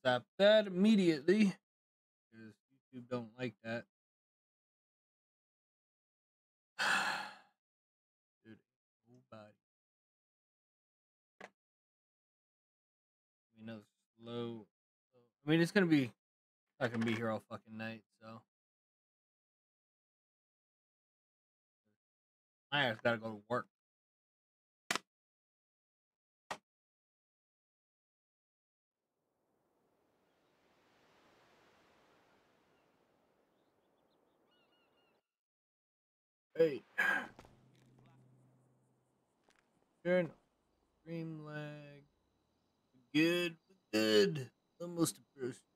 Stop that immediately. Because YouTube don't like that. Dude, nobody. We know slow. I mean, it's gonna be. Not gonna be here all fucking night, so. I just gotta go to work. Hey. you're Turn stream lag. Good, good. Almost approached. approached.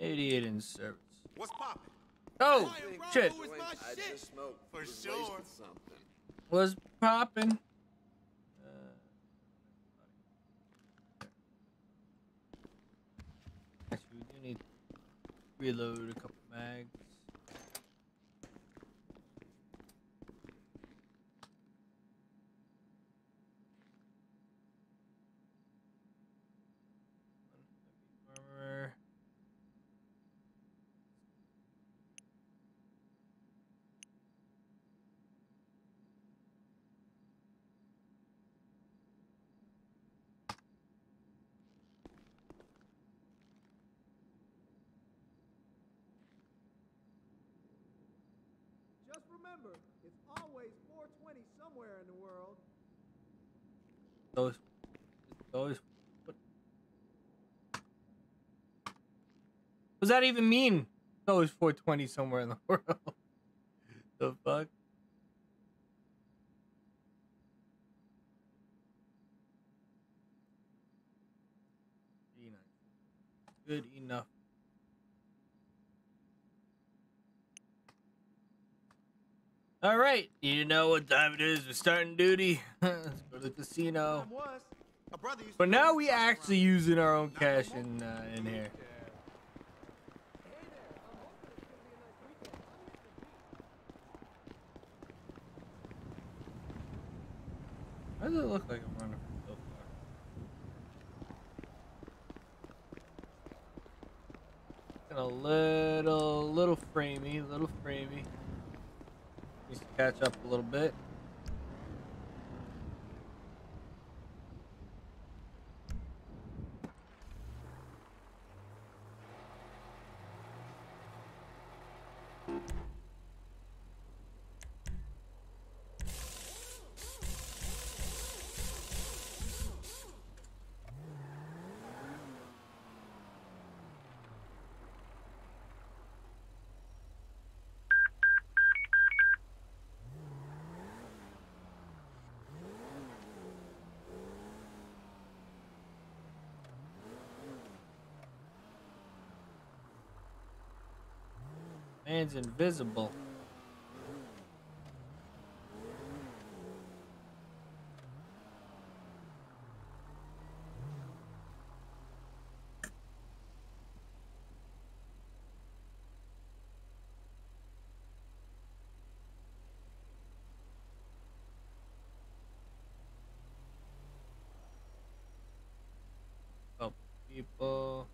88 in service. What's poppin'? Oh, shit. I just smoked. For sure. Something. Was popping. Uh, actually, we do need to reload a couple mags. Armor. Just remember, it's always 420 somewhere in the world. What does that even mean? Those 420 somewhere in the world. the fuck? Good enough. All right, you know what time it is. We're starting duty. Let's go to the casino. But now we actually using our own cash in uh, in here. Why does it look like I'm running a little, little framey, little framey. To catch up a little bit. Man's invisible. Couple people.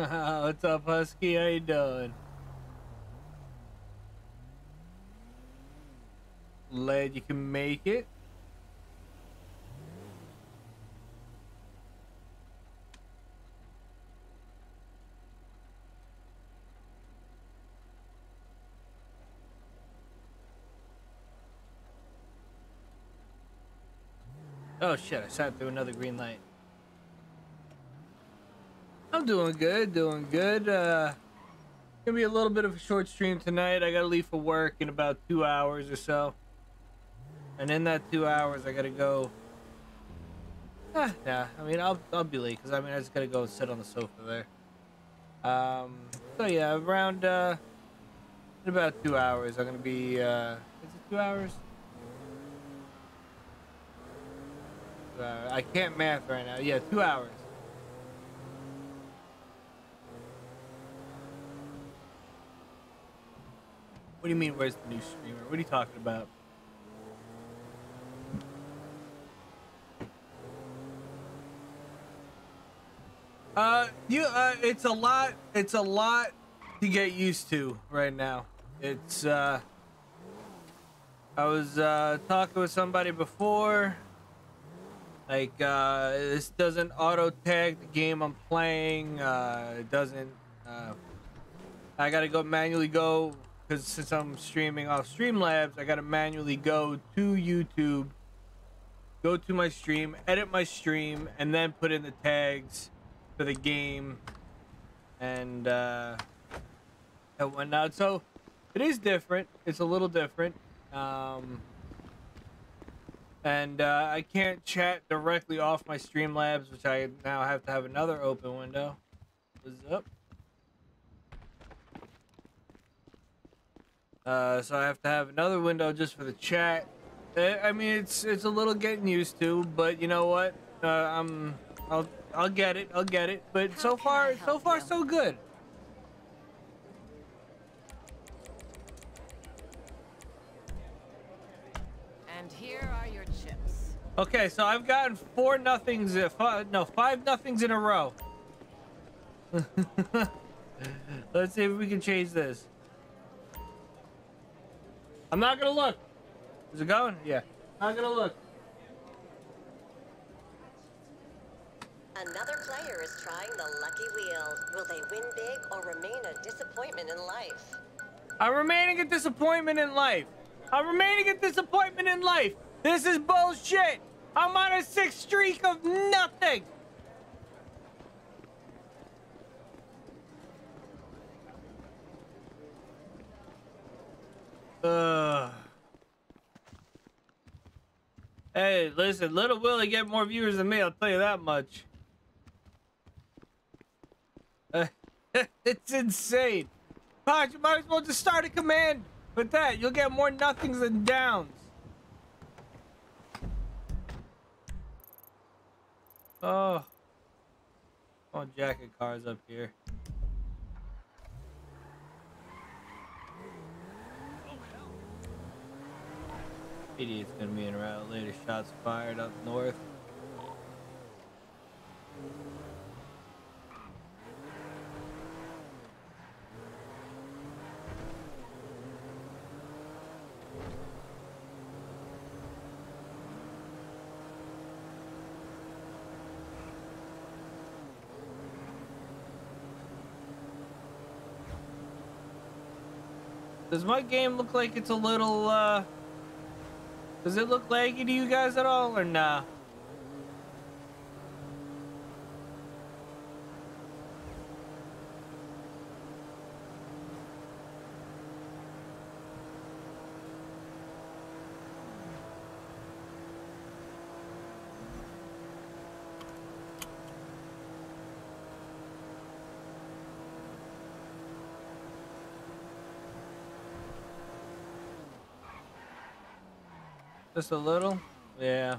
What's up, Husky? How you doing? Glad you can make it. Oh shit, I sat through another green light. I'm doing good, doing good. Uh, gonna be a little bit of a short stream tonight. I gotta leave for work in about two hours or so. And in that two hours, I gotta go Ah, yeah, I mean, I'll I'll be late because I mean I just gotta go sit on the sofa there. Um, so yeah, around uh, in about two hours, I'm gonna be. Uh, is it two hours? Two hours. I can't math right now. Yeah, two hours. What do you mean? Where's the new streamer? What are you talking about? Uh, you uh, it's a lot. It's a lot to get used to right now. It's uh, I was uh talking with somebody before. Like uh, this doesn't auto tag the game I'm playing. Uh, it doesn't. Uh, I gotta go manually go because since I'm streaming off Streamlabs, I gotta manually go to YouTube, go to my stream, edit my stream, and then put in the tags for the game and uh and whatnot. So it is different. It's a little different. Um and uh, I can't chat directly off my Streamlabs, which I now have to have another open window. What's up? Uh, so I have to have another window just for the chat. Uh, I mean, it's it's a little getting used to, but you know what? Uh, I'm I'll I'll get it. I'll get it. But How so far, so far, you? so good. And here are your chips. Okay, so I've gotten four nothings. Uh, five, no, five nothings in a row. Let's see if we can change this. I'm not gonna look. Is it going? Yeah. Not gonna look. Another player is trying the lucky wheel. Will they win big or remain a disappointment in life? I'm remaining a disappointment in life. I'm remaining a disappointment in life. This is bullshit. I'm on a six streak of nothing. Ugh. Hey, listen, Little Willie get more viewers than me, I'll tell you that much. it's insane. Podge, you might as well just start a command with that. You'll get more nothings than downs. Oh. Oh, jacket cars up here. Idiot's gonna be in route later. Shots fired up north. Does my game look like it's a little, uh... Does it look laggy to you guys at all, or nah? Just a little? Yeah.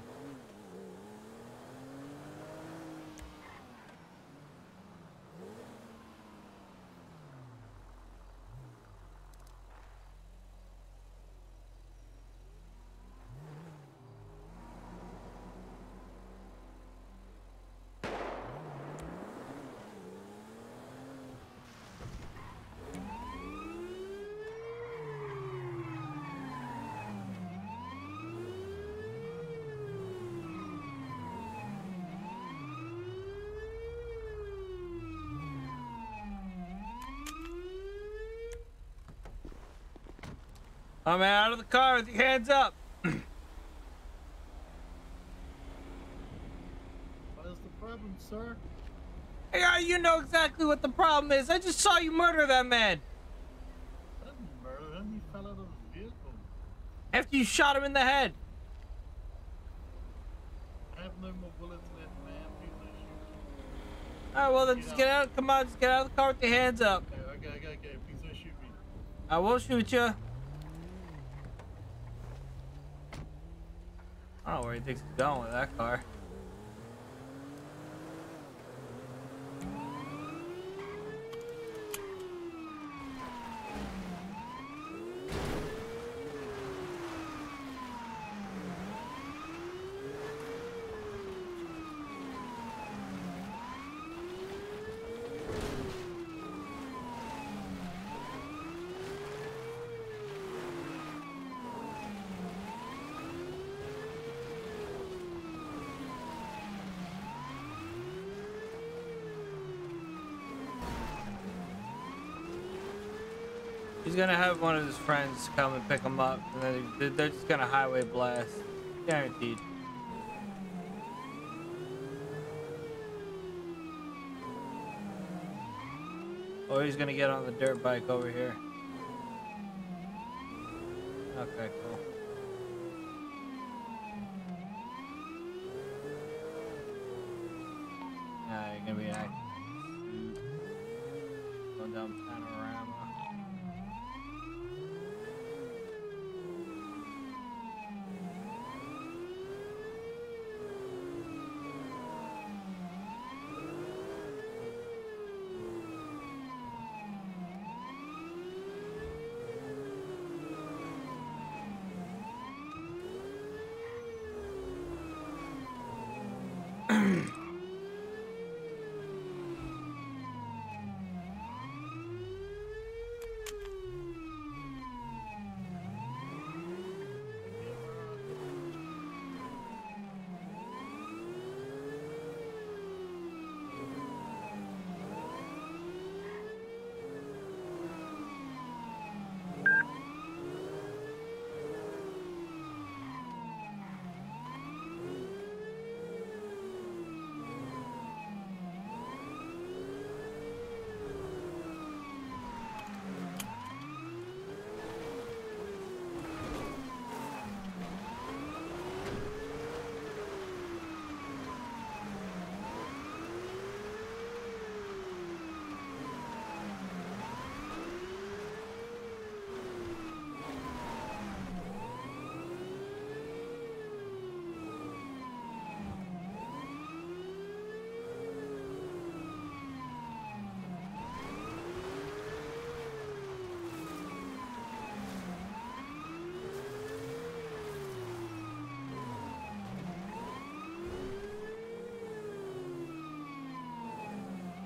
I'm out of the car with your hands up. What is the problem, sir? Yeah, you know exactly what the problem is. I just saw you murder that man. I didn't murder him. He fell out of the vehicle. After you shot him in the head. I have no more bullets left. Man. All right, well then just get out. Come on, just get out of the car with your hands up. Okay, okay, okay, okay. Please don't shoot me. I won't shoot you. I don't know where he thinks he's going with that car. He's gonna have one of his friends come and pick him up, and then they're- just gonna highway blast, guaranteed. Or he's gonna get on the dirt bike over here. Okay, cool.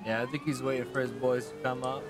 Yeah, I think he's waiting for his boys to come up.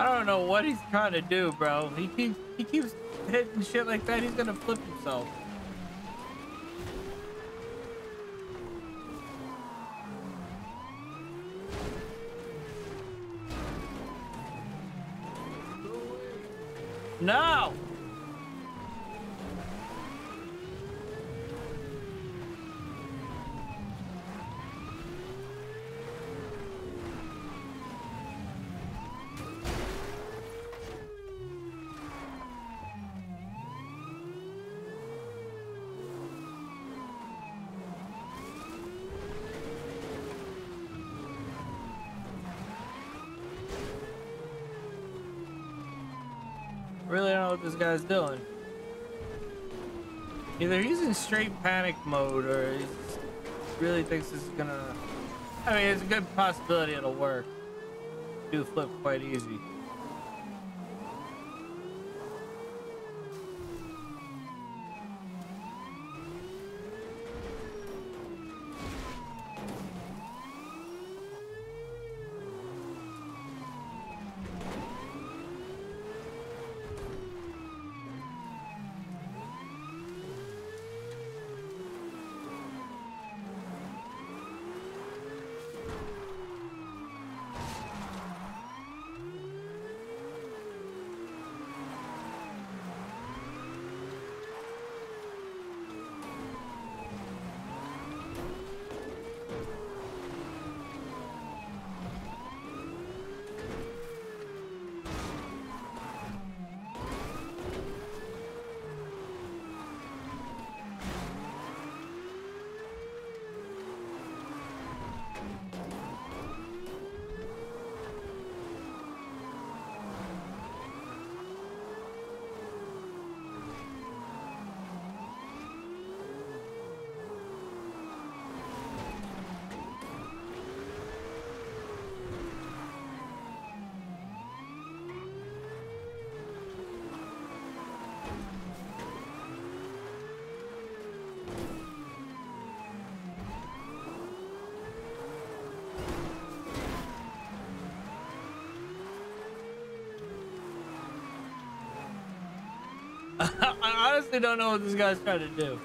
I don't know what he's trying to do, bro. He keeps he keeps hitting shit like that. He's gonna flip himself. No! Really don't what this guy's doing. Either he's in straight panic mode or he really thinks this is gonna... I mean, it's a good possibility it'll work. Do flip quite easy. I honestly don't know what this guy's trying to do.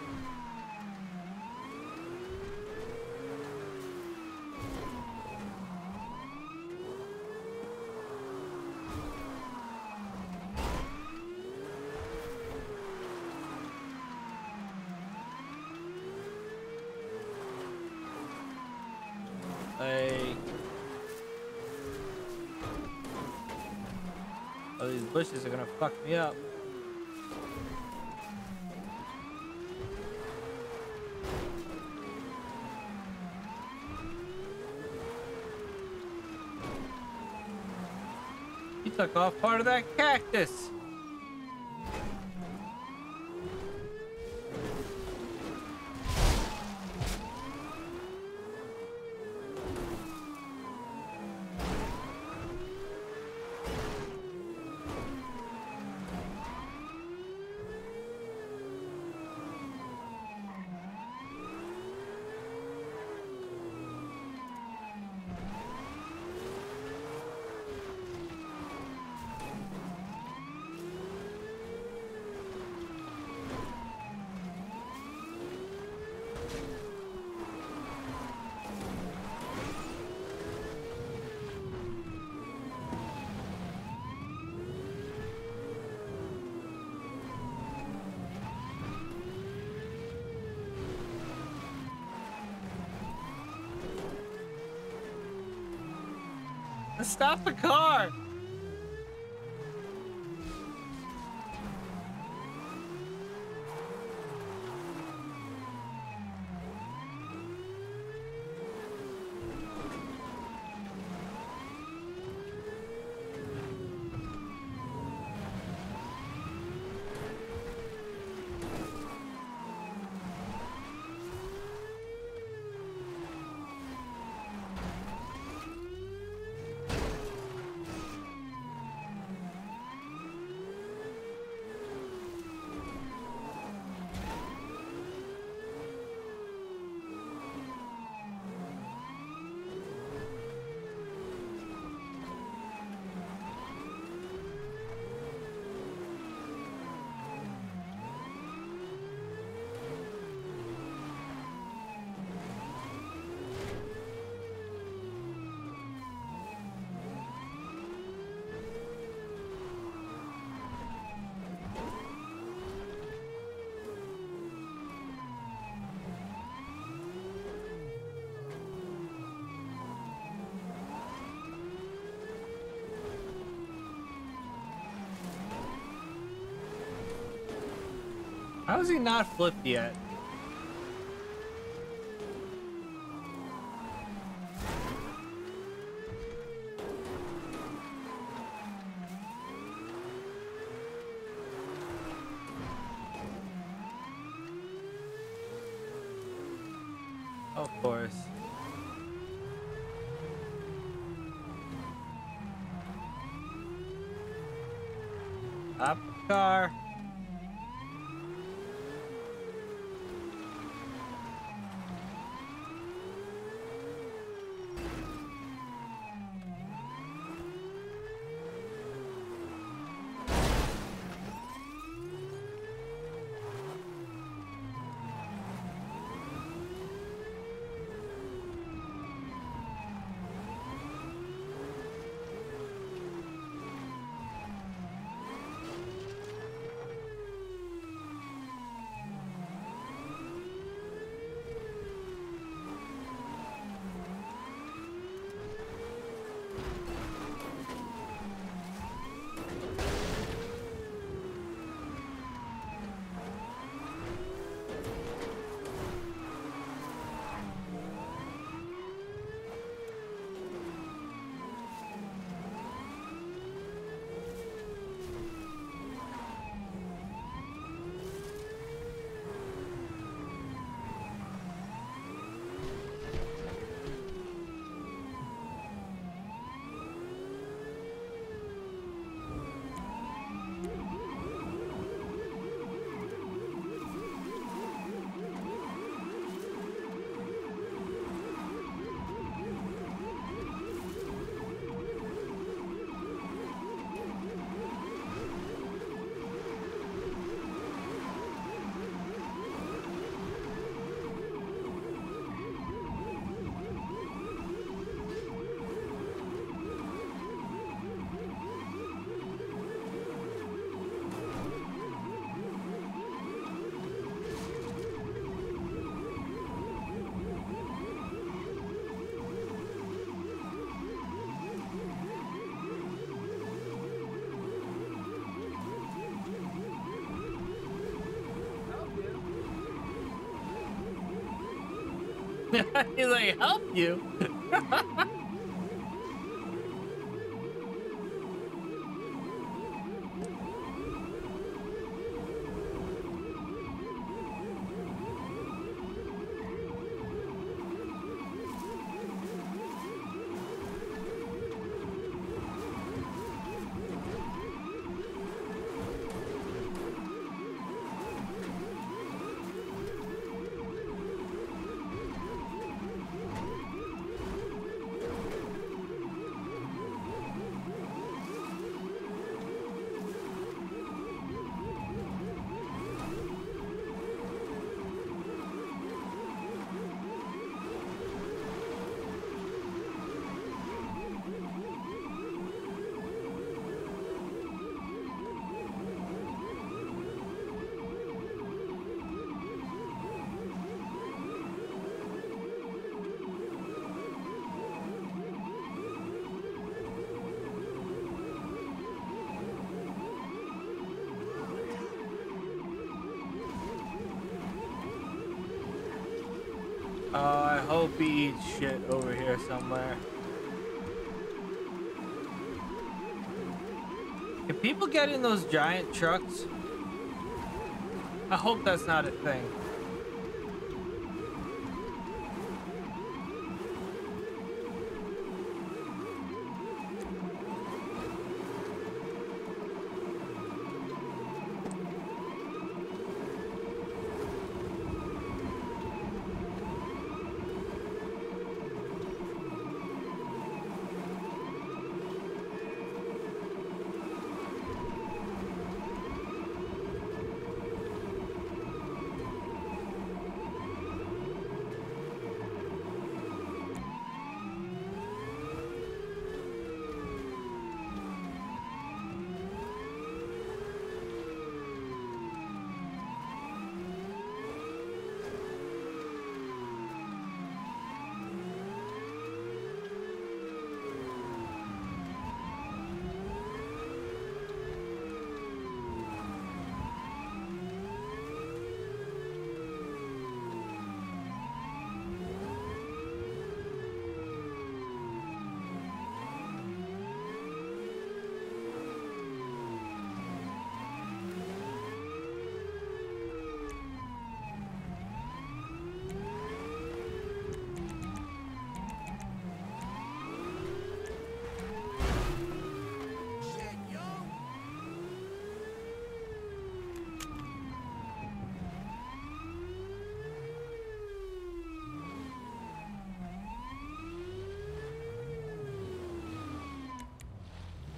Bushes are gonna fuck me up. He took off part of that cactus. Stop the car! How is he not flipped yet? He's like, help you. Eats shit over here somewhere. Can people get in those giant trucks? I hope that's not a thing.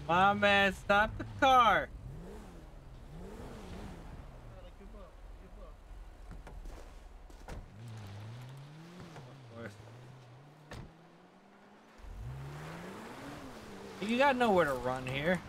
My man, stop the car. You got nowhere to run here.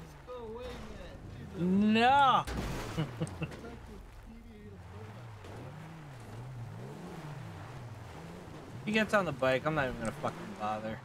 Let's go away, man. Jesus, No. attack with deviated format. He gets on the bike. I'm not even gonna fucking bother.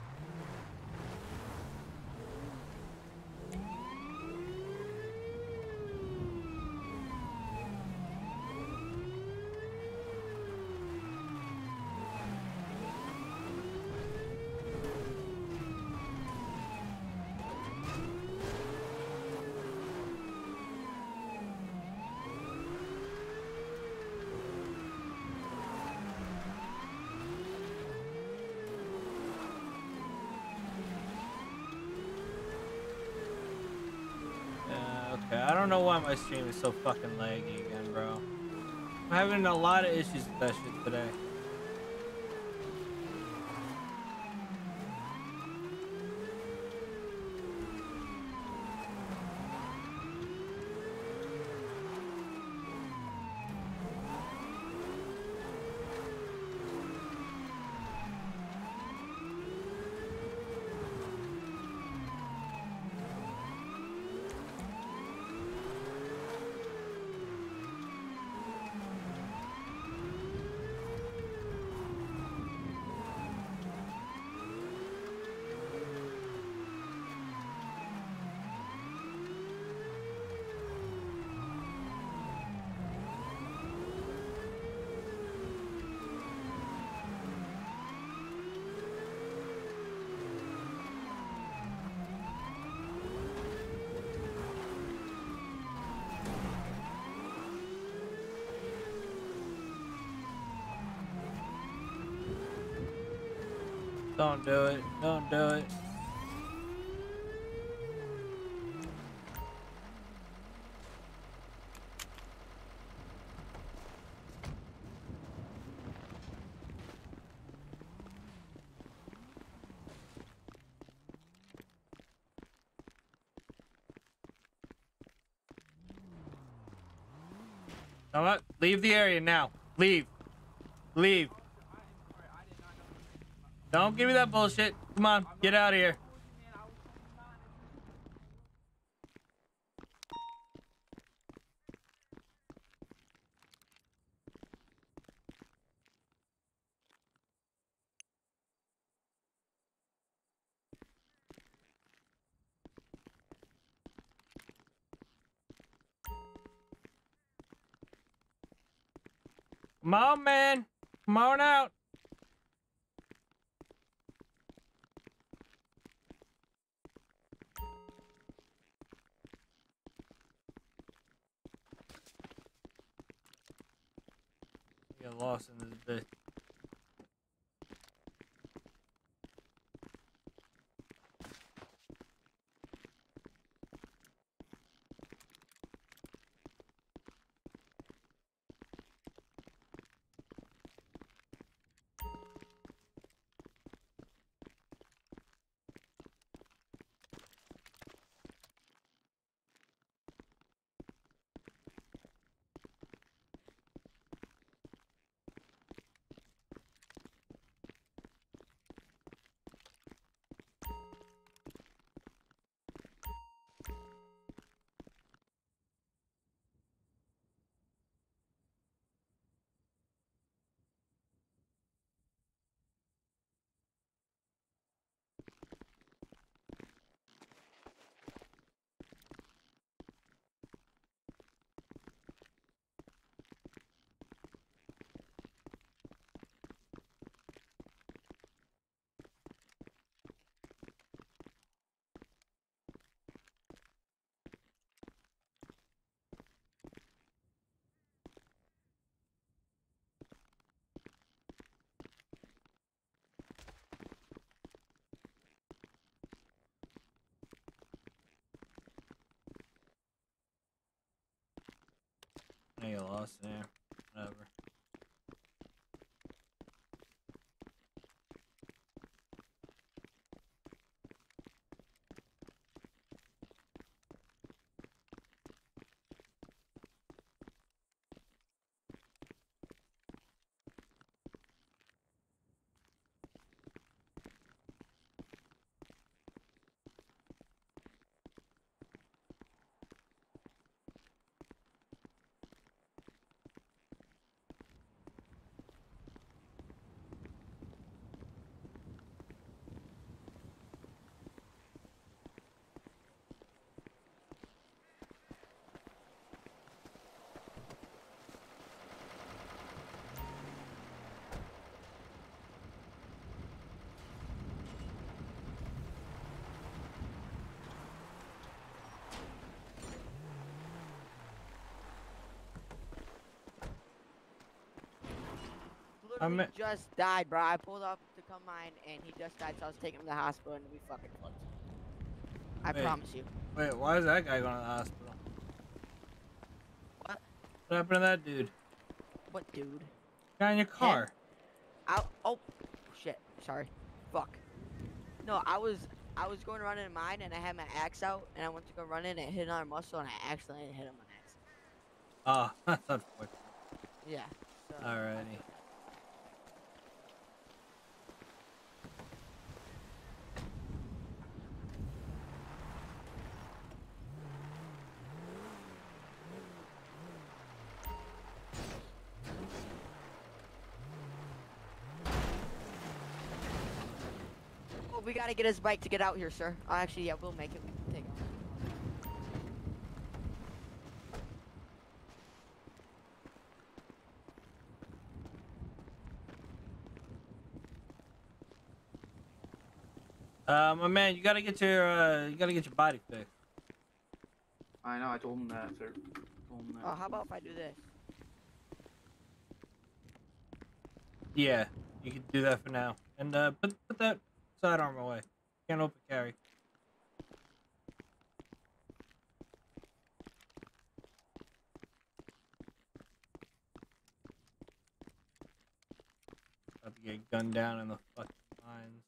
Yeah, okay. I don't know why my stream is so fucking laggy again, bro. I'm having a lot of issues with that shit today. Don't do it. Don't do it. Leave the area now. Leave. Leave. Don't give me that bullshit. Come on, get out of here. Yeah, you lost there. Whatever. Mean- just died, bro. I pulled up to come mine, and he just died, so I was taking him to the hospital, and we fucking flipped. I Wait. promise you. Wait, why is that guy going to the hospital? What? What happened to that dude? What, dude? Guy in your car. I oh, shit. Sorry. Fuck. No, I was I was going to run in mine, and I had my axe out, and I went to go run in and hit another muscle, and I accidentally hit him on axe. Ah, that's unfortunate. Yeah. So, Alrighty. We gotta get his bike to get out here, sir. Oh, actually, yeah, we'll make it. We can take it. Uh, my man, you gotta get your uh, you gotta get your body fixed. I know, I told him that, sir. Told him that. Oh, how about if I do this? Yeah, you can do that for now. And uh, put put that sidearm away. Can't open carry. About to get gunned down in the fucking mines.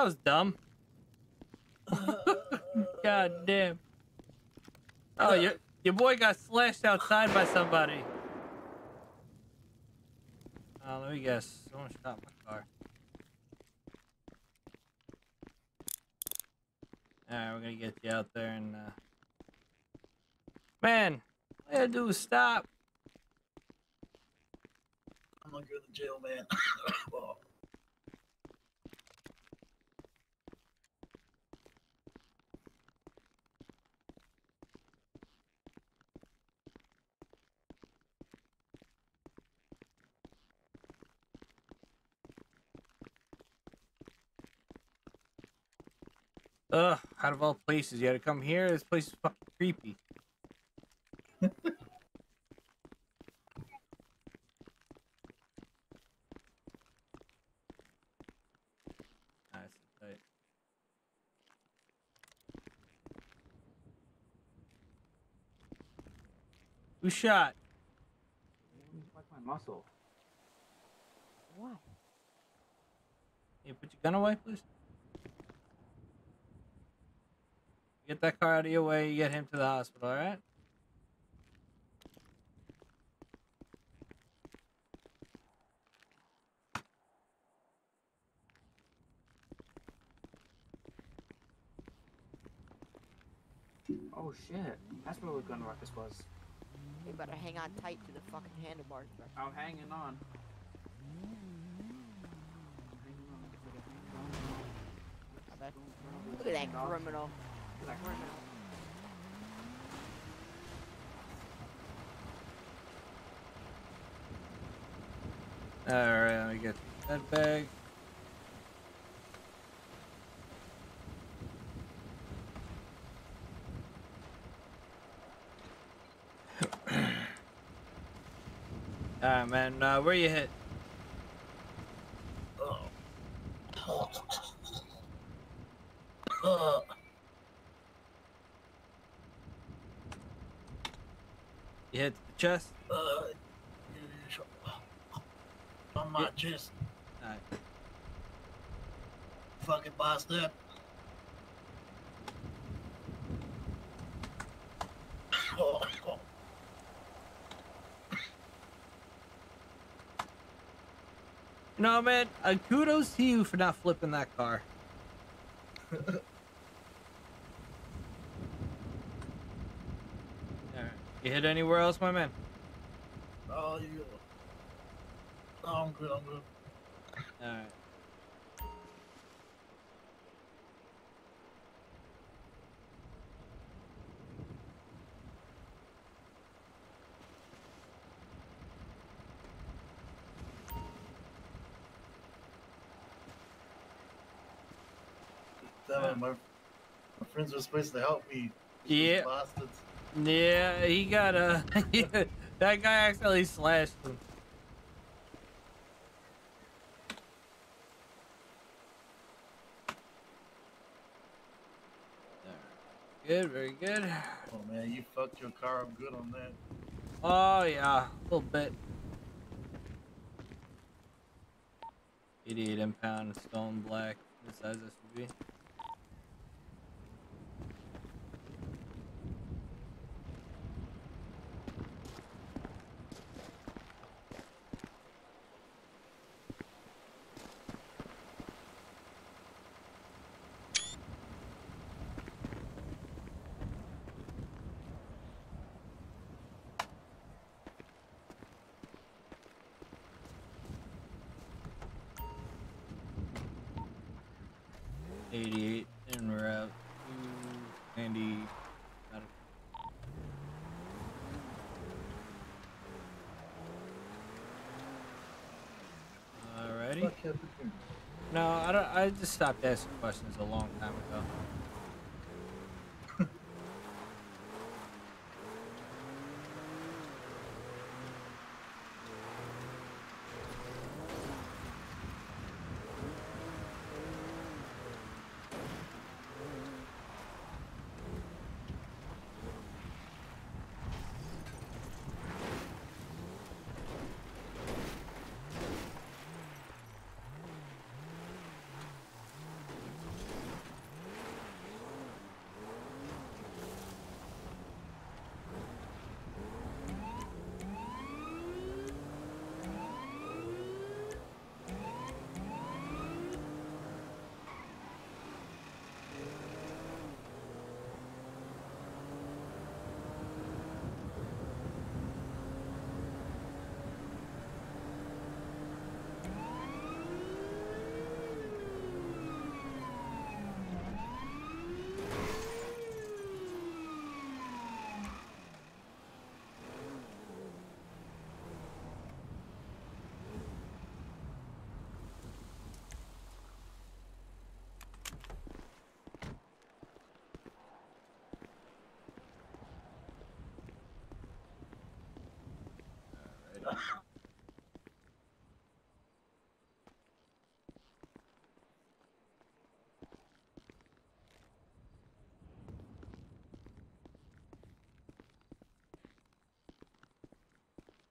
That was dumb. God damn. Oh, your your boy got slashed outside by somebody. Uh, let me guess. Someone shot my car. Alright, we're gonna get you out there and uh Man, all you gotta do is stop. I'm gonna go to jail, man. Oh. Ugh, out of all places, you had to come here? This place is fucking creepy. Who shot? Like my muscle. Why? Hey, put your gun away, please. Get that car out of your way. You get him to the hospital, all right? Oh shit. That's where the gun ruckus was. You better hang on tight to the fucking handlebars, bro. I'm hanging on. I bet. Look at that criminal. Criminal. All right, let me get that bag. All right, man. Uh, where you hit? You hit the chest. On my chest. All right. Fucking bastard. Oh, oh. No, man. Uh, kudos to you for not flipping that car. All right. You hit anywhere else, my man? Oh, you. Oh, I'm good, I'm good. All right. Damn it, my, my friends were supposed to help me. Yeah. Bastards. Yeah, he got uh, a. that guy accidentally slashed him. Good, very good. Oh man, you fucked your car up good on that. Oh yeah, a little bit. 88 impound stone black, the size SUV. Eighty-eight en route to Andy. got it. Alrighty. Fuck everything. No, I just stopped asking questions a long time ago.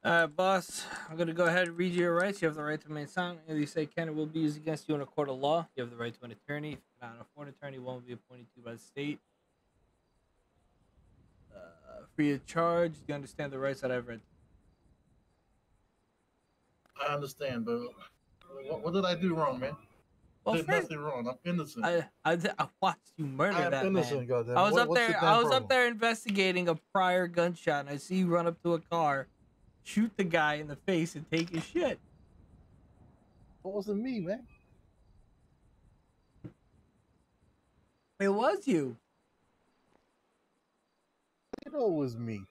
Alright, boss. I'm gonna go ahead and read you your rights. You have the right to remain silent. If you say can it will be used against you in a court of law. You have the right to an attorney. If you cannot afford an attorney, one will be appointed to you by the state. Uh, free of charge. Do you understand the rights that I've read? I understand, but what, what did I do wrong, man? Well, did first, nothing wrong. I'm innocent. I, I I watched you murder I that innocent, man. goddamn. I was What- up there. I was problem? up there investigating a prior gunshot, and I see you run up to a car, shoot the guy in the face, and take his shit. It wasn't me, man. It was you. You it was me.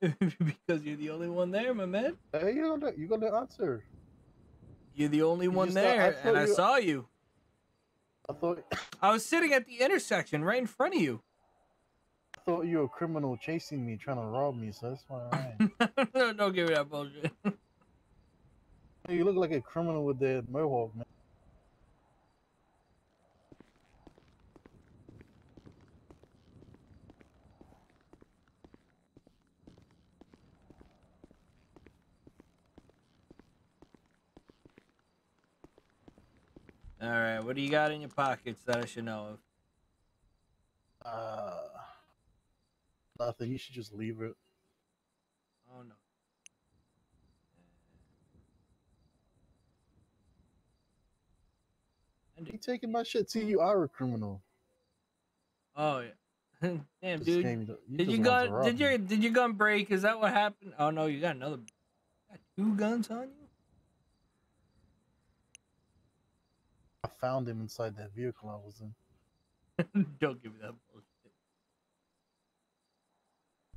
because you're the only one there, my man. Hey, you gonna you gonna answer? You're the only one thought- I there, thought and I saw you. I thought I was sitting at the intersection right in front of you. I thought you were a criminal chasing me, trying to rob me. So that's why I ran. no, don't give me that bullshit. You look like a criminal with the mohawk, man. All right, what do you got in your pockets that I should know of? Uh, nothing. You should just leave it. Oh no. You taking my shit? See, you are a criminal. Oh yeah. Damn, Just dude. you Did you gun? Did your did your gun break? Is that what happened? Oh no, you got another. Got two guns on you. I found him inside that vehicle I was in. Don't give me that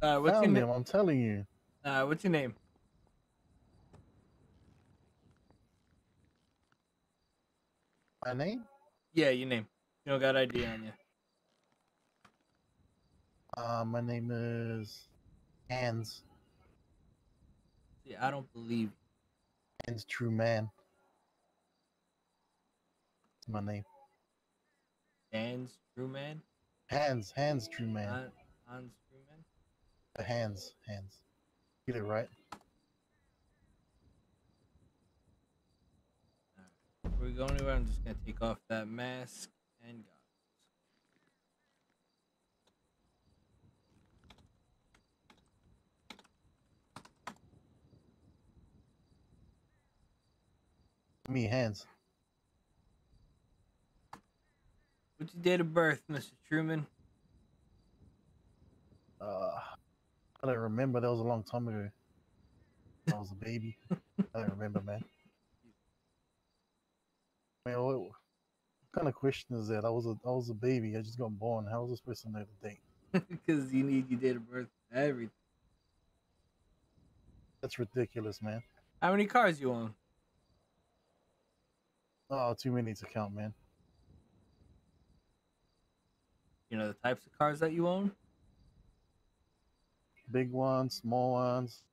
right, what's your name? I'm telling you. Uh, what's your name? My name? Yeah, your name. You don't got ID on you. Uh, my name is Hans. See, I don't believe. Hans True Man. That's my name. Dan's True Man. Hans. Hans True Man. Han- Hans True Man. The hands. Hands. Get it right. Before we go anywhere, I'm just gonna take off that mask and goggles. Me, hands. What's your date of birth, Mr. Truman? Uh, I don't remember. That was a long time ago. I was a baby. I don't remember, man. Man, what, what kind of question is that? I was a I was a baby. I just got born. How was I supposed to know the date? Because you need your date of birth, everything. That's ridiculous, man. How many cars you own? Oh, too many to count, man. You know the types of cars that you own. Big ones, small ones.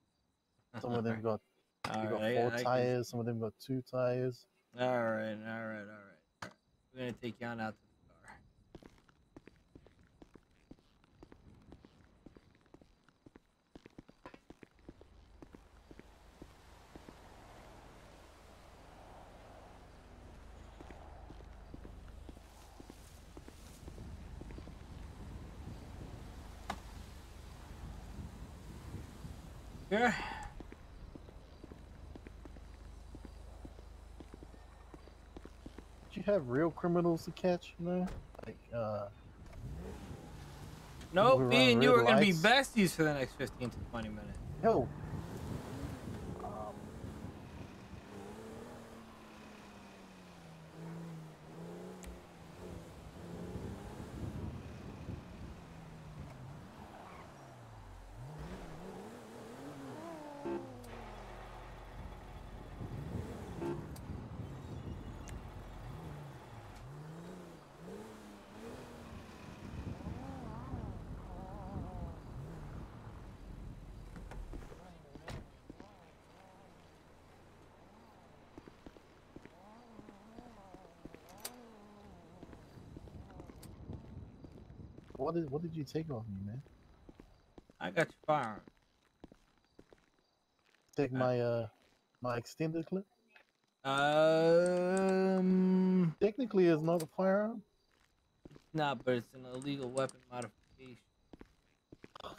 Some of them got, got right, four I can- tires. Some of them got two tires. All right, all right, all right, all right. We're gonna take you on out to Yeah. Did you have real criminals to catch? You know, like uh, Nope, me and you are gonna be besties for the next 15 to 20 minutes. yo. What did what did you take off me, man? I got your firearm. Take my uh my extended clip. Um, Technically, it's not a firearm. nah, but it's an illegal weapon modification.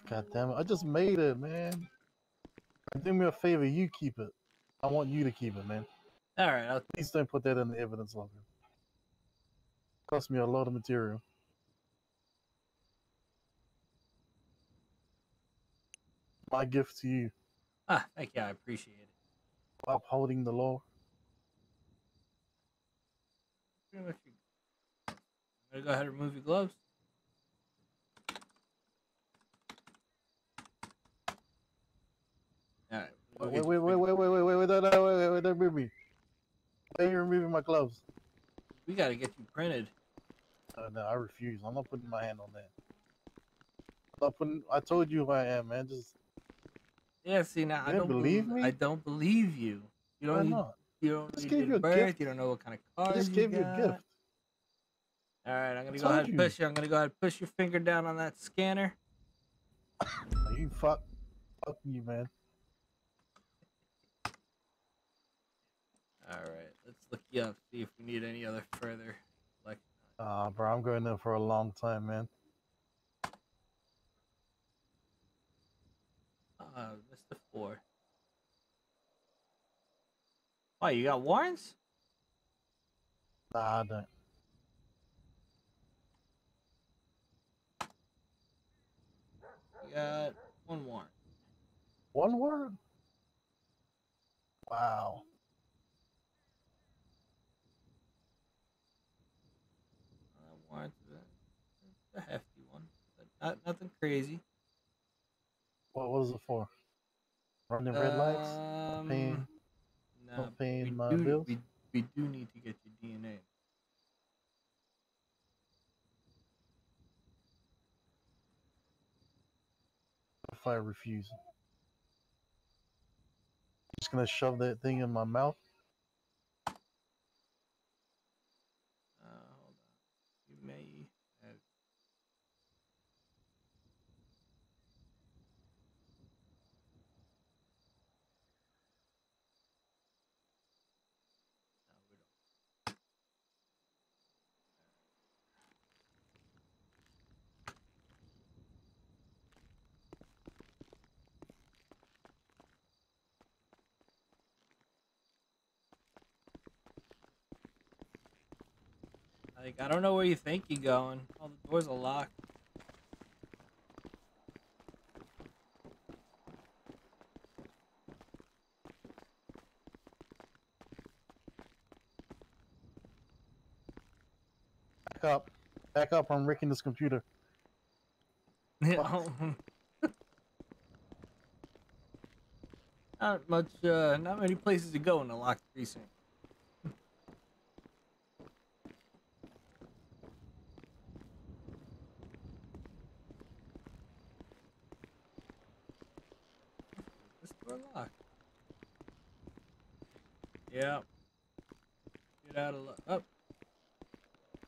God damn it! I just made it, man. Do me a favor, you keep it. I want you to keep it, man. All right, I'll, Please don't put that in the evidence logger. Cost me a lot of material. My gift to you, ah, thank you. I appreciate it. upholding the law. Pretty much. I'm gonna go ahead and remove your gloves. All right. Wait, wait, wait, wait, wait, wait, wait, wait, no, no, wait, wait, wait, don't move me. Why are you removing my gloves? We gotta get you printed. Uh, no, I refuse. I'm not putting my hand on that. I'm not putting. I told you who I am, man. Just Yeah. See now, I You don't don't believe me? I don't believe you. You don't. Need, not? you don't. Just gave you a birth. gift. You don't know what kind of I cars just you gave you a gift. All right, I'm gonna go ahead and push you. I'm gonna go ahead and push your finger down on that scanner. You fuck, fuck you, man. All right, let's look you up. See if we need any other further. Like, Ah, bro, I'm going there for a long time, man. Uh, Mr. Four. Why you got warrants? Nah, I don't. You got one warrant. One word. Wow. Uh, warrant is a hefty one, but not nothing crazy. What was it for? Running red lights? Um, Paying- no, not paying my do, bills? We, we do need to get your DNA. If I refuse, I'm just gonna shove that thing in my mouth. Like, I don't know where you think you're going. All the doors are locked. Back up. Back up. I'm wrecking this computer. not much, uh, not many places to go in a locked precinct. This door locked. Yeah. Get out of luck. Up.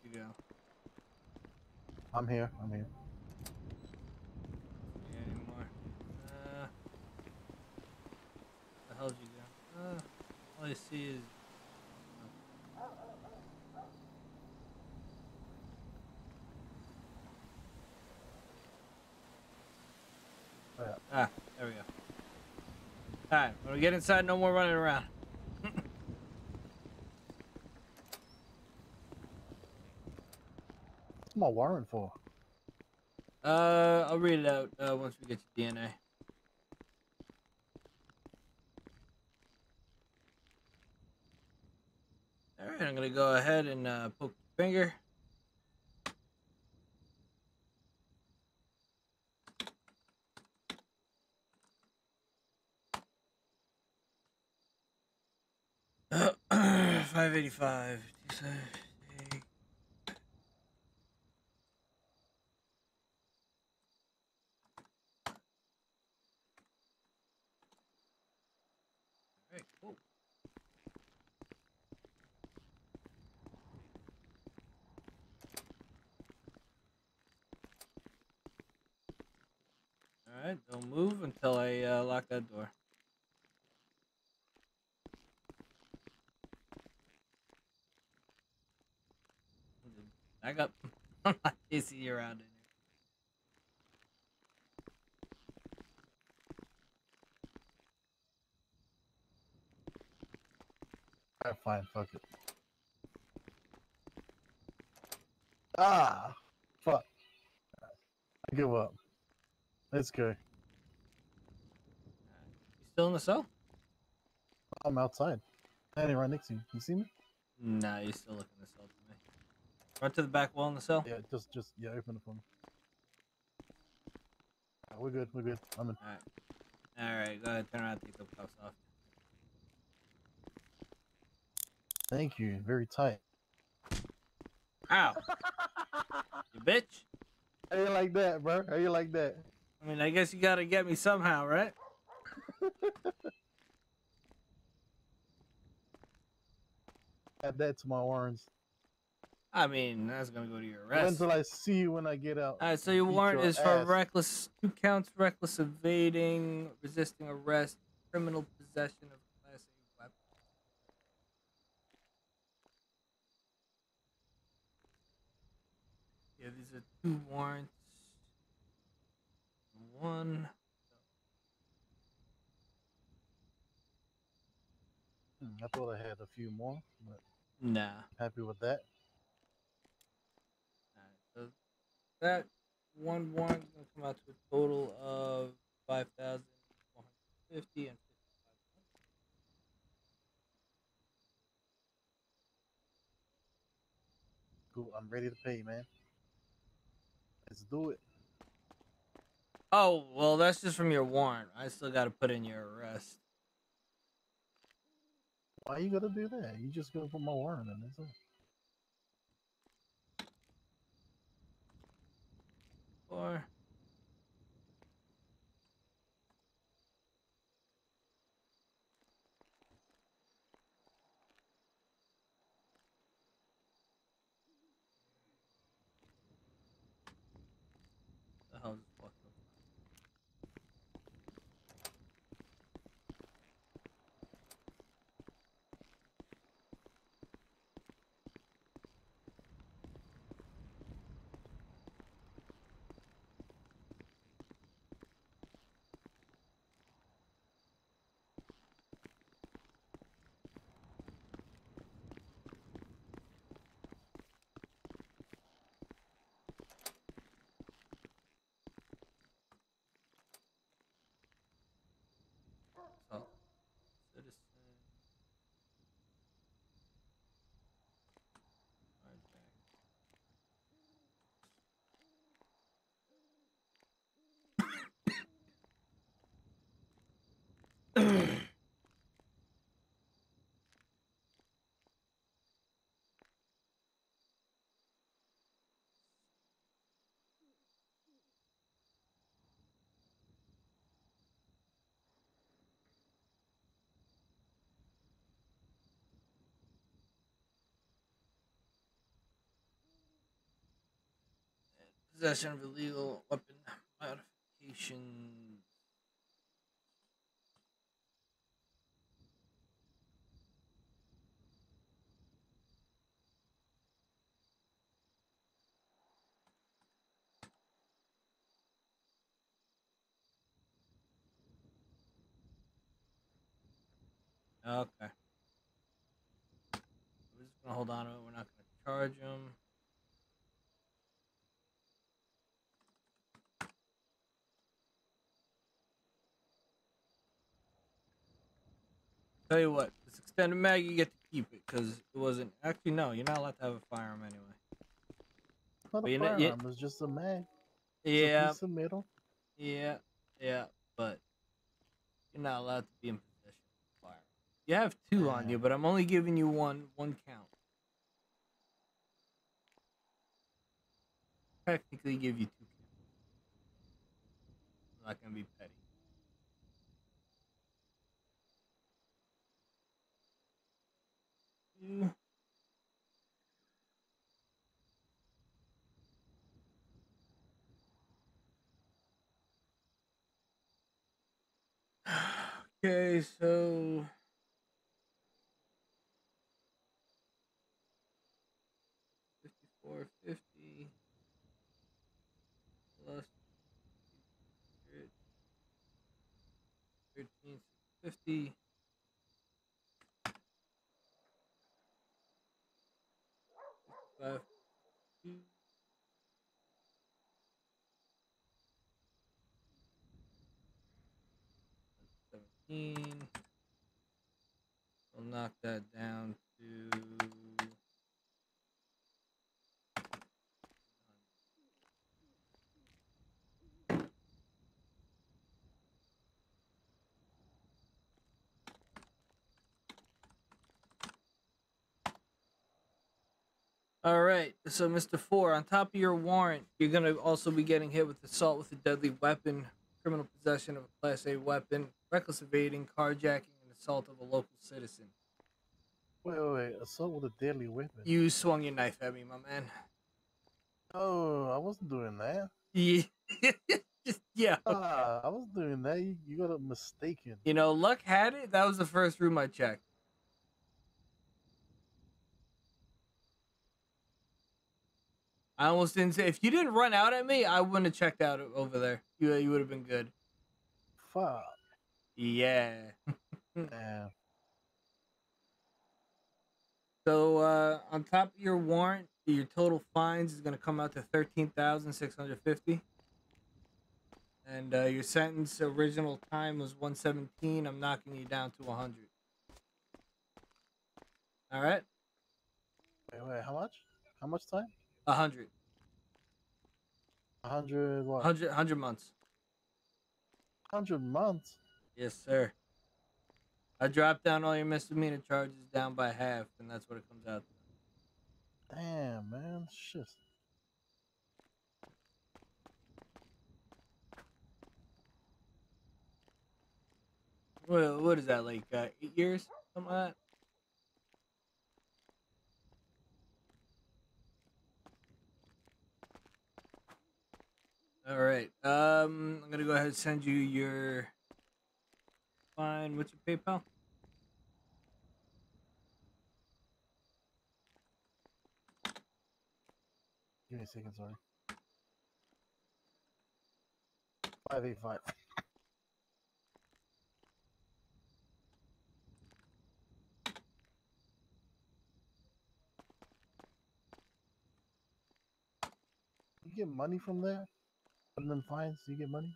You go. I'm here. I'm here. Yeah, anymore. Uh, the hell'd you go? Uh, all I see is. Yeah. Ah, there we go. Alright, when we get inside, no more running around. What's my warrant for? Uh, I'll read it out uh, once we get to DNA. All right, I'm gonna go ahead and uh, poke your finger. 25, 25. I fine. Fuck it. Ah, fuck. I give up. Let's go. You still in the cell? I'm outside. Standing right next to you. You see me? Nah, you're still looking in the cell to me. Run to the back wall in the cell. Yeah, just, just, yeah, open it for me. Alright, we're good. We're good. I'm in. All right, go ahead. Turn around. Take the cuffs off. Thank you. Very tight. Ow! you bitch. How you like that, bro? How you like that? I mean, I guess you gotta get me somehow, right? Add that to my warrants. I mean, that's gonna go to your arrest. until I see you when I get out. All right, so your warrant your is for reckless two counts: reckless evading, resisting arrest, criminal possession of class A weapon. Yeah, these are two warrants. One. Hmm, I thought I had a few more, but Nah. happy with that. Alright, so that one warrant is gonna come out to a total of five thousand one hundred fifty and. Cool. I'm ready to pay, man. Let's do it. Oh well, that's just from your warrant. I still got to put in your arrest. Why you gotta do that? You just gotta put my warrant in. That's it. Or the hell is this fucking? So, citizen. Hard back. Possession of illegal weapon modification. Okay. We're just gonna hold on to it. We're not gonna charge them. Tell you what, this extended mag, you get to keep it because it wasn't. Actually, no, you're not allowed to have a firearm anyway. Not But a you know- you- firearm. It's just a mag. It's a Yeah, piece of metal. yeah, yeah, but you're not allowed to be in possession of a firearm. You have two on you, but I'm only giving you one one count. Technically, give you two counts. I'm not gonna be Okay, so fifty-four fifty plus thirteen fifty. 15. We'll knock that down to All right. So, Mr. Four, on top of your warrant, you're going to also be getting hit with assault with a deadly weapon, criminal possession of a Class A weapon, reckless evading, carjacking, and assault of a local citizen. Wait, wait, wait. Assault with a deadly weapon. You swung your knife at me, my man. Oh, I wasn't doing that. Yeah, yeah. Ah, I wasn't doing that. You, you got it mistaken. You know, luck had it. That was the first room I checked. I almost didn't say if you didn't run out at me, I wouldn't have checked out over there. You you would have been good. Fuck. Yeah. Damn. So uh, on top of your warrant, your total fines is going to come out to thirteen thousand six hundred fifty. And uh, your sentence original time was one seventeen. I'm knocking you down to hundred. All right, Wait, wait. How much? How much time? a hundred. A hundred what? 100, 100 months. Hundred months. Yes, sir. I dropped down all your misdemeanor charges down by half, and that's what it comes out. to. Damn, man. Shit. What, what is that like? Uh, eight years, something like that. All right. Um, I'm gonna go ahead and send you your fine. What's your PayPal? Give me a second, sorry. Five eight five. You get money from there? Other than fines, you get money?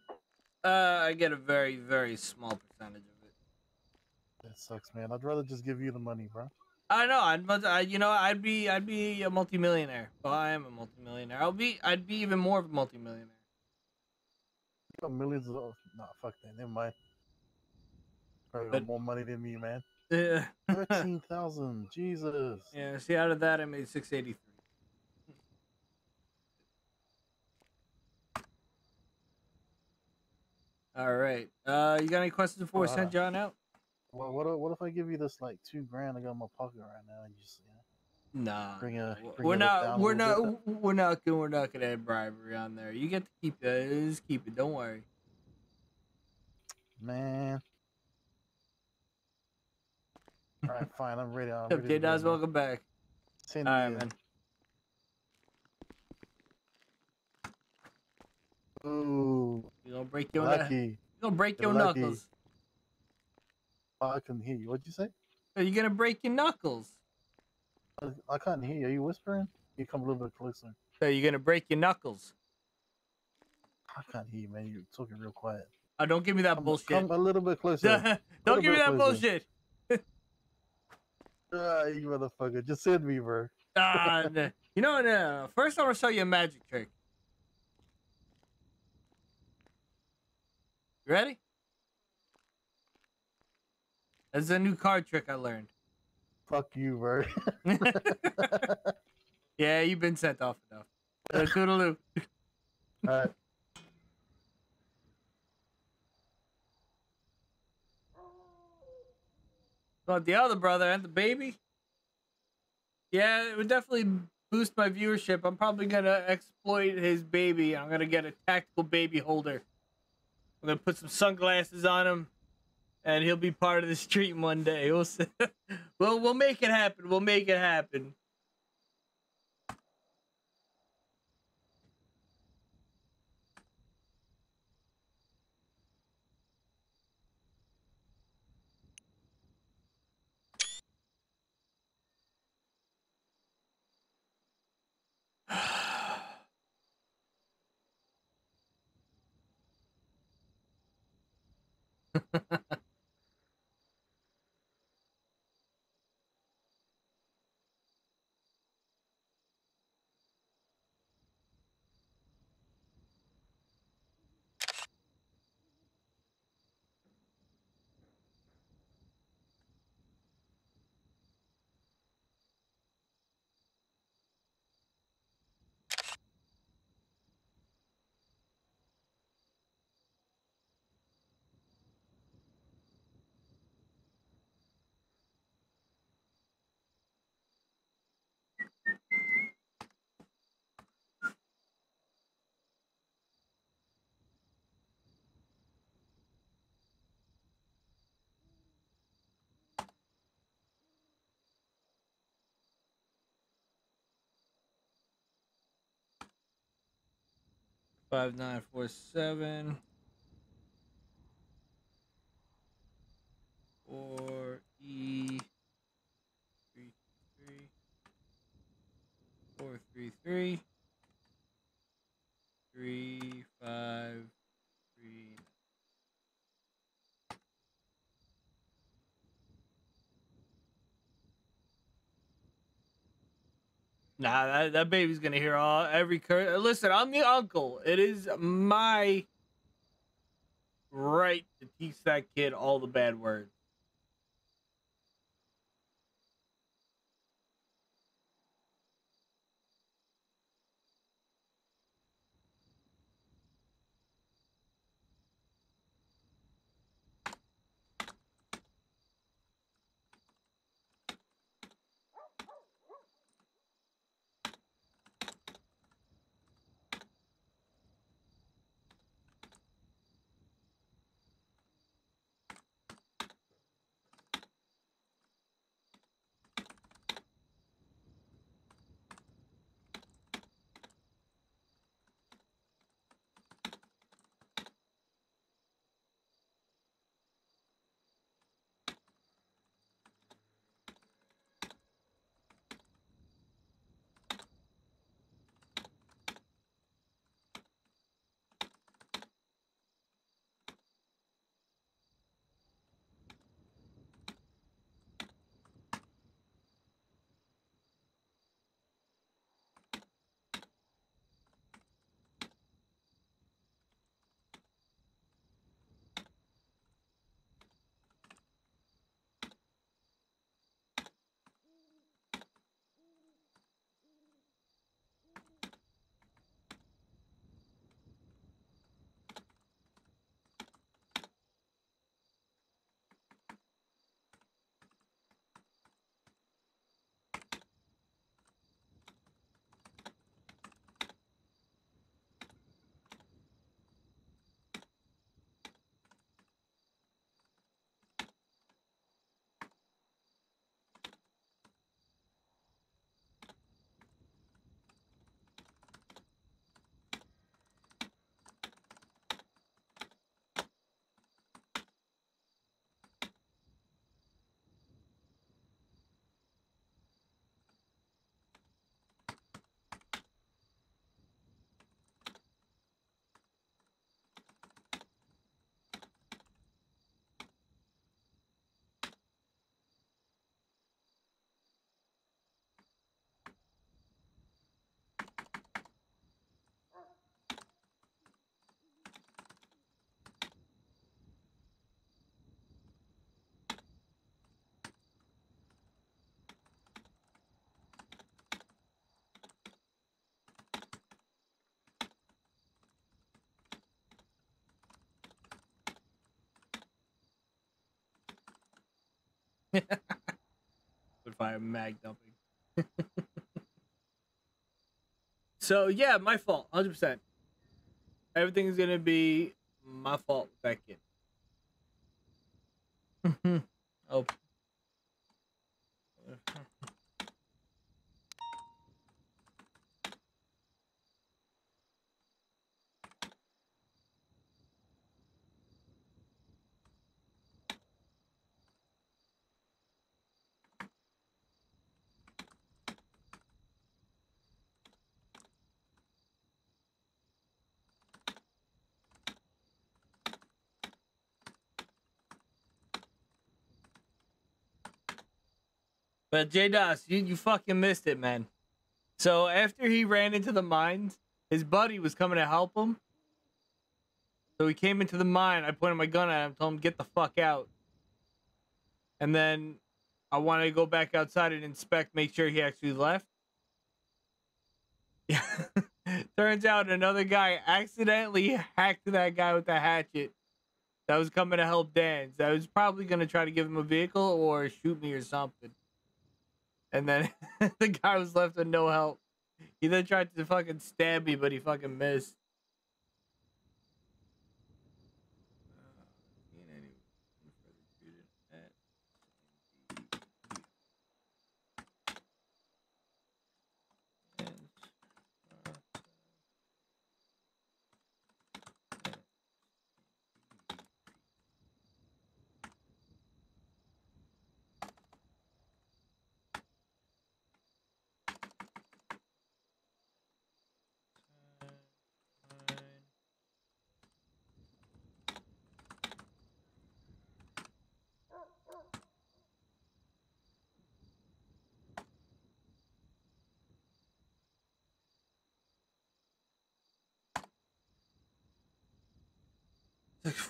Uh, I get a very, very small percentage of it. That sucks, man. I'd rather just give you the money, bro. I know. I'd, much- I, you know, I'd be, I'd be a multimillionaire. Well, I am a multimillionaire. I'll be, I'd be even more of a multimillionaire. You got millions of. Nah, fuck that. Never mind. Probably But- got more money than me, man. Yeah. Thirteen thousand. Jesus. yeah. See, out of that, I made six eighty three. All right. Uh, you got any questions before we Uh, send John out? Well, what if, what if I give you this like two grand I got in my pocket right now and you just you know, Nah. bring a bring We're not. We're not. bit? We're not. gonna- We're not gonna add bribery on there. You get to keep it. Just keep it. Don't worry. Man. All right, fine. I'm ready. I'm ready. Up, to J go, welcome back. Send All me man. Ooh, You gonna break your. lucky. You gonna break You're your lucky. knuckles. Oh, I couldn't hear you. What'd you say? Are you gonna break your knuckles? I, I can't hear you. Are you whispering? You come a little bit closer. Are you're gonna break your knuckles? I can't hear you, man. You're talking real quiet. Oh, don't give me that Come, bullshit. come a little bit closer. don't give me that closer. bullshit. Ah, you motherfucker. Just send me, bro. Ah, you know, no, no, no. First, I'm gonna show you a magic trick. You ready? That's a new card trick I learned. Fuck you, bro. Yeah, you've been sent off enough. Uh, toodaloo. All right. But the other brother and the baby. Yeah, it would definitely boost my viewership. I'm probably gonna exploit his baby. I'm gonna get a tactical baby holder. I'm gonna put some sunglasses on him, and he'll be part of the street one day. We'll we'll we'll make it happen. We'll make it happen. Five nine four seven. Four E three three four three three three five Nah, that, that baby's gonna hear all every curse. Listen, I'm the uncle. It is my right to teach that kid all the bad words. if I am mag dumping. so yeah, my fault, hundred percent. Everything's gonna be my fault with that kid. But J Dos, you, you fucking missed it, man. So after he ran into the mines, his buddy was coming to help him. So he came into the mine. I pointed my gun at him, told him get the fuck out. And then I wanted to go back outside and inspect, make sure he actually left. Yeah. Turns out another guy accidentally hacked that guy with the hatchet that was coming to help Dan. That was probably gonna try to give him a vehicle or shoot me or something. And then the guy was left with no help. He then tried to fucking stab me, but he fucking missed.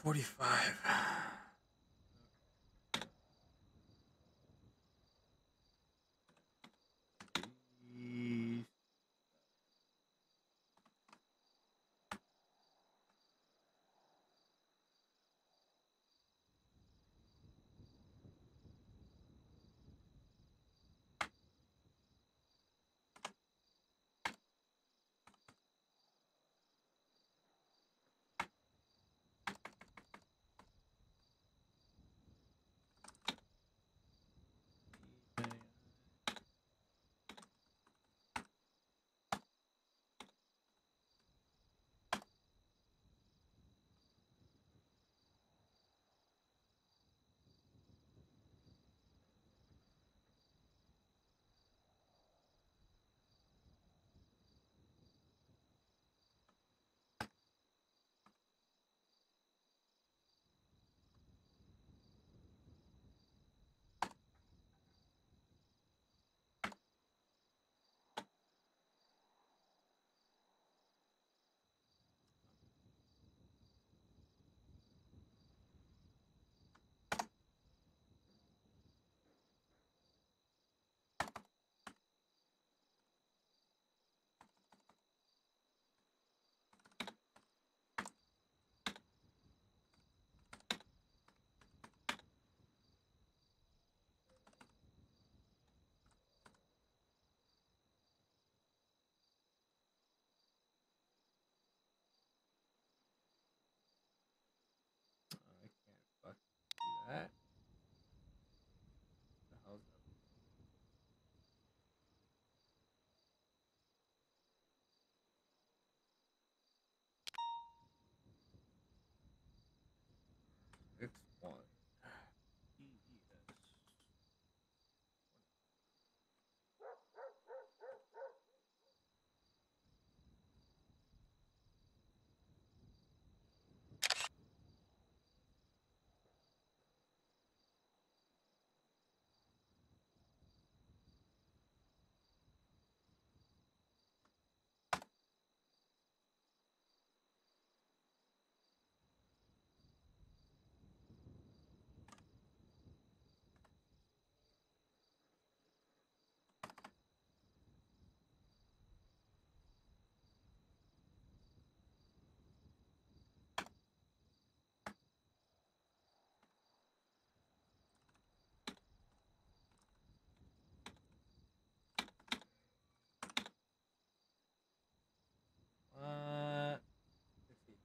45. That. The hell's up? It's one. Uh, let's see.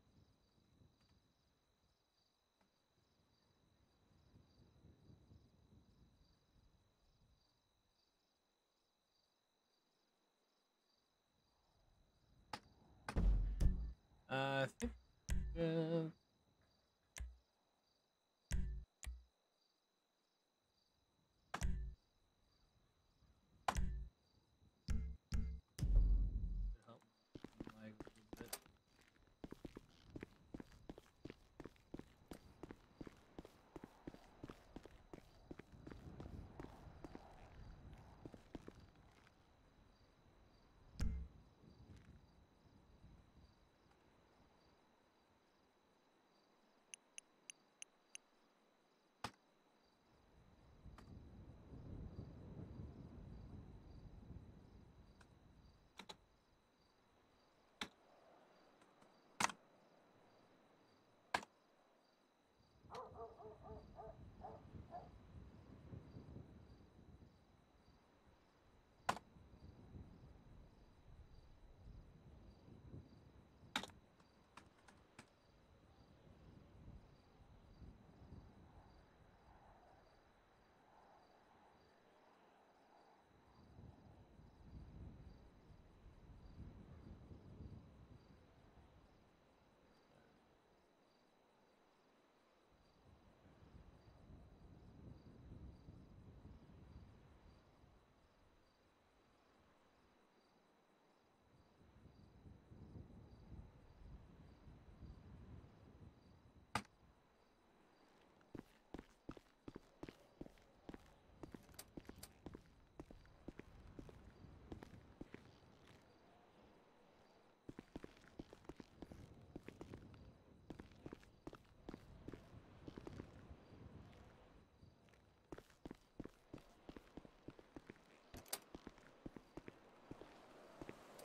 Uh, I think, uh,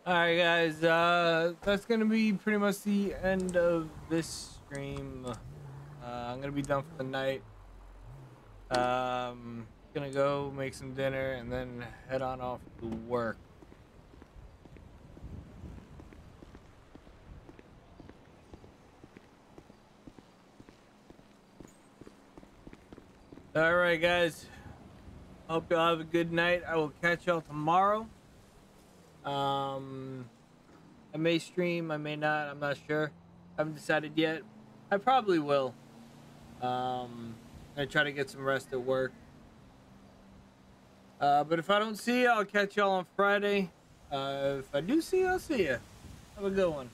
All right, guys. Uh, that's gonna be pretty much the end of this stream. Uh, I'm gonna be done for the night. Um, gonna go make some dinner and then head on off to work. All right, guys. Hope y'all have a good night. I will catch y'all tomorrow. Um, I may stream, I may not. I'm not sure. I haven't decided yet. I probably will. Um, I try to get some rest at work. Uh, but if I don't see you, I'll catch y'all on Friday. Uh, if I do see you, I'll see you. Have a good one.